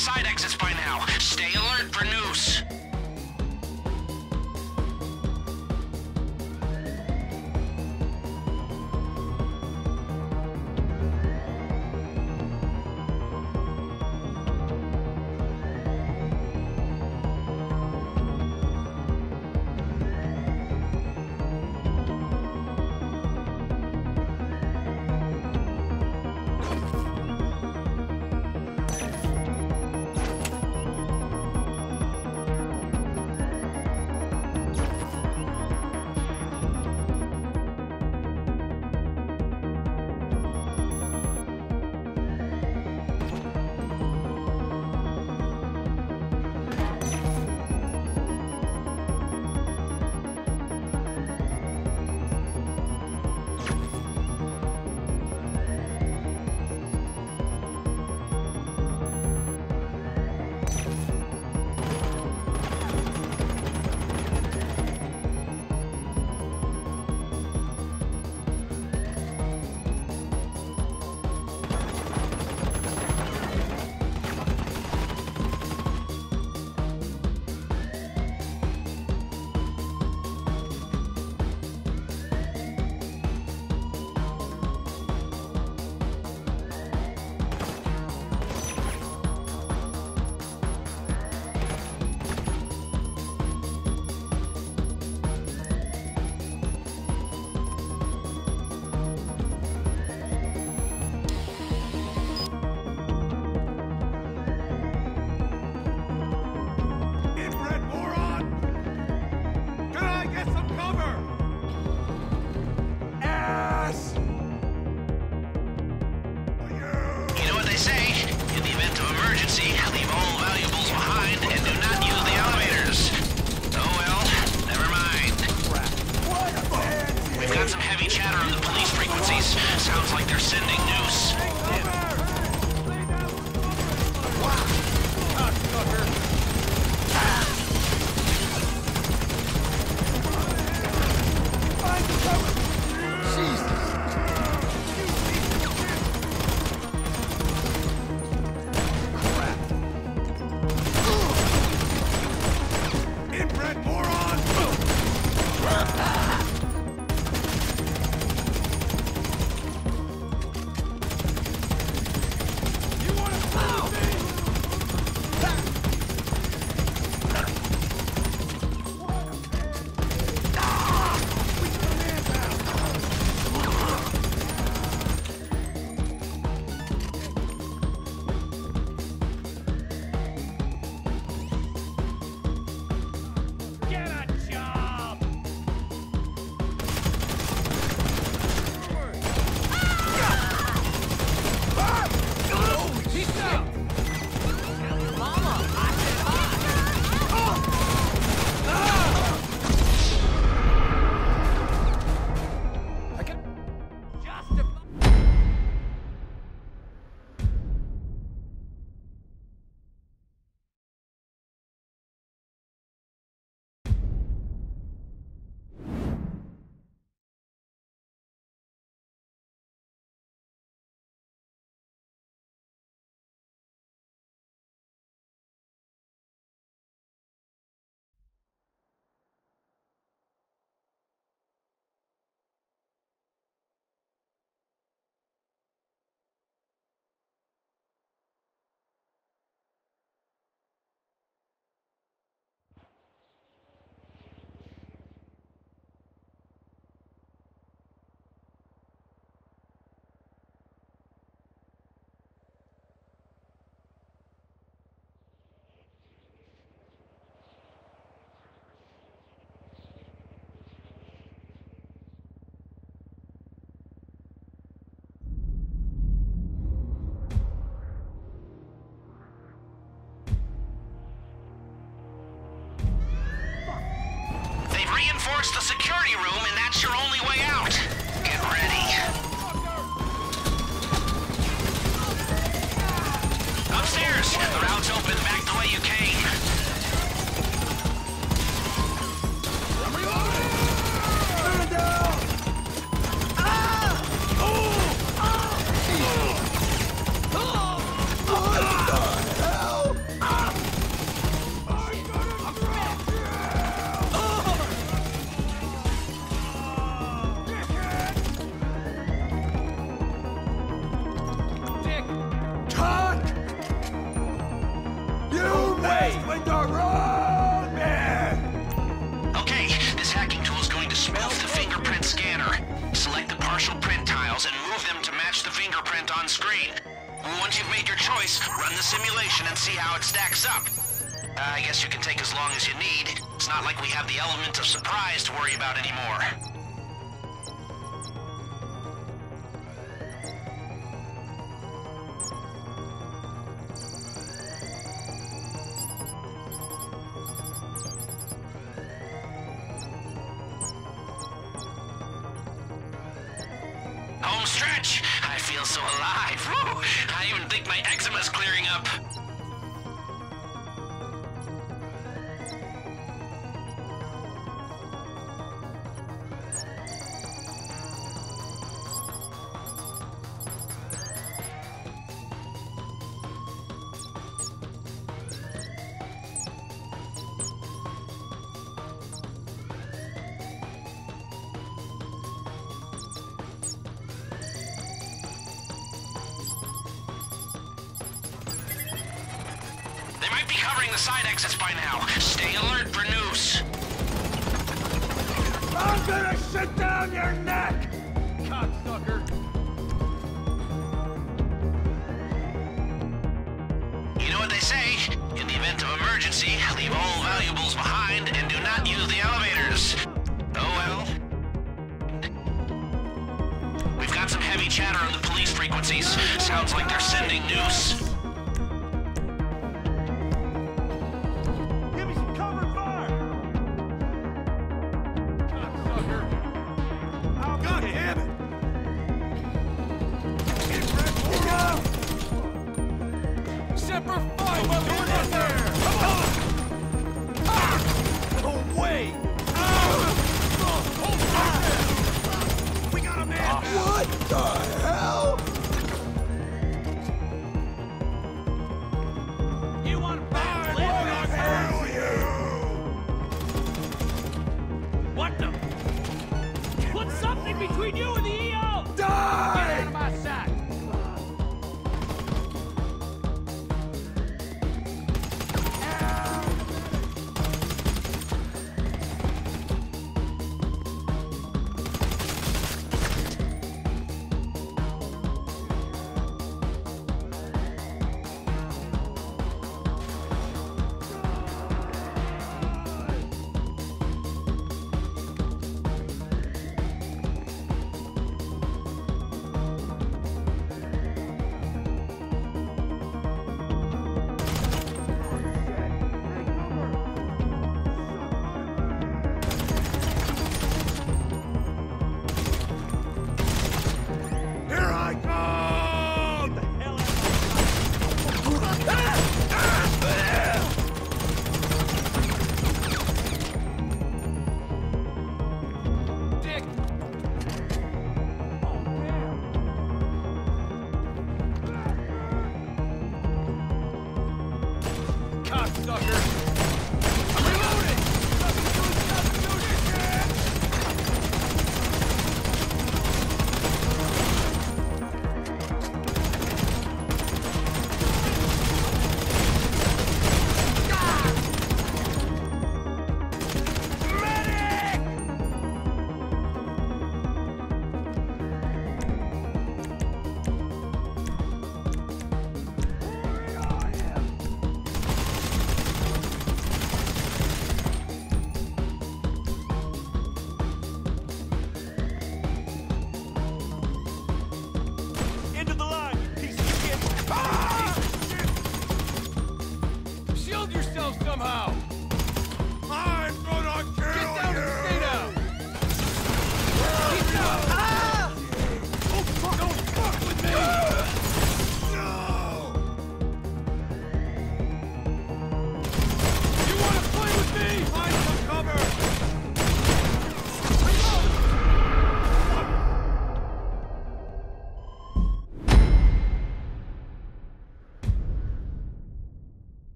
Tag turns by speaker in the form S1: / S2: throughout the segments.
S1: side exits by now. they're sending new estás tiles and move them to match the fingerprint on screen. Once you've made your choice, run the simulation and see how it stacks up. I guess you can take as long as you need. It's not like we have the element of surprise to worry about anymore. Stretch! I feel so alive. Woo! I even think my eczema's clearing up. Be covering the side exits by now. Stay alert for noose.
S2: I'm gonna shut down your neck!
S3: Cocksucker!
S1: You know what they say? In the event of emergency, leave all valuables behind and do not use the elevators. Oh well. We've got some heavy chatter on the police frequencies. Sounds like they're sending noose.
S3: Cocksucker!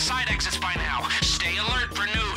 S2: The
S1: side exits by now. Stay alert for noose.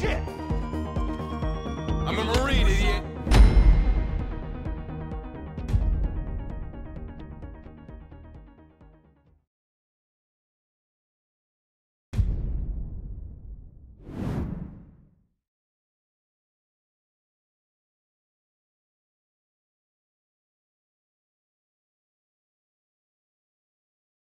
S2: shit.
S3: I'm a
S1: Marine, idiot.